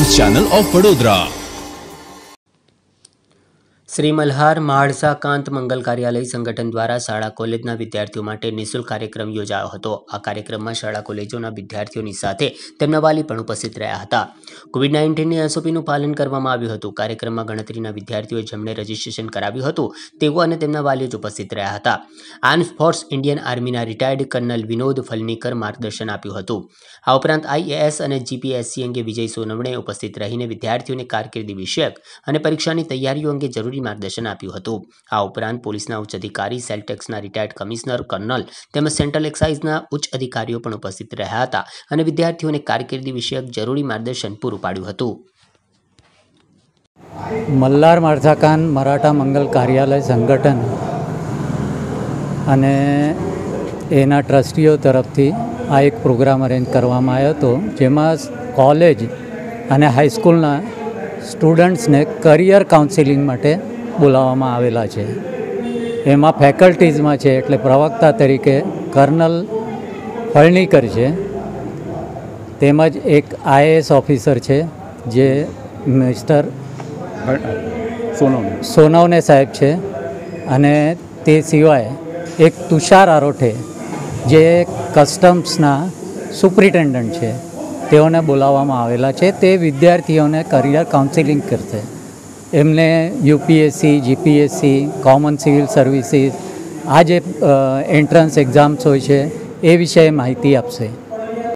News channel of Vadodara Shri Malhar માળસા કાંત મંગલ કાર્યાલય સંગઠન દ્વારા શાળા કોલેજના વિદ્યાર્થીઓ માટે નિઃશુલ્ક કાર્યક્રમ યોજાયો હતો. આ કાર્યક્રમમાં શાળા કોલેજોના વિદ્યાર્થીઓની સાથે તેમના વાલી પણ ઉપસ્થિત રહ્યા હતા. કોવિડ નાઇન્ટીનની એસઓપીનું પાલન કરવામાં આવ્યું હતું. કાર્યક્રમમાં ગણતરીના વિદ્યાર્થીઓએ જેમણે રજીસ્ટ્રેશન કરાવ્યું હતું, તેઓ અને તેમના વાલીઓ જ ઉપસ્થિત રહ્યા હતા. આર્મ ફોર્સ ઇન્ડિયન આર્મીના રિટાયર્ડ કર્નલ વિનોદ ફલનીકર માર્ગદર્શન આપ્યું હતું. આ ઉપરાંત આઈએએસ અને જીપીએસસી અંગે વિજય સોનવણે ઉપસ્થિત રહીને વિદ્યાર્થીઓને કારકિર્દી વિષયક અને પરીક્ષાની તૈયારીઓ અંગે જરૂરી માર્ગદર્શન આપ્યું હતું. આ ઉપરાંત પોલીસના ઉચ્ચ અધિકારી, સેલ ટેક્સના રિટાયર્ડ કમિશનર, કર્નલ તેમજ સેન્ટ્રલ એક્સાઇઝના ઉચ્ચ અધિકારીઓ પણ ઉપસ્થિત રહ્યા હતા અને વિદ્યાર્થીઓને કારકિર્દી વિષયક જરૂરી માર્ગદર્શન પૂરું પાડ્યું હતું. મલ્હાર માર્થાકાન મરાઠા મંગલ કાર્યાલય સંગઠન અને એના ટ્રસ્ટીઓ તરફથી આ એક પ્રોગ્રામ અરેન્જ કરવામાં આવ્યો હતો, જેમાં કોલેજ અને હાઈસ્કૂલના સ્ટુડન્ટ્સને કરિયર કાઉન્સિલિંગ માટે બોલાવવામાં આવેલા છે. એમાં ફેકલ્ટીઝમાં છે એટલે પ્રવક્તા તરીકે કર્નલ ફળનીકર છે. તેમજ એક આઈએએસ ઓફિસર છે જે મિસ્ટર સોનમ સોનવને સાહેબ છે. અને તે સિવાય એક તુષાર આરોઠે જે કસ્ટમ્સના સુપ્રિન્ટેન્ડન્ટ છે. તેઓને બોલાવવામાં આવેલા છે. તે વિદ્યાર્થીઓને કરિયર કાઉન્સિલિંગ કરશે. એમને UPSC, GPSC common civil services આ જે એન્ટ્રન્સ એક્ઝામ્સ હોય છે, એ વિશે માહિતી આપશે.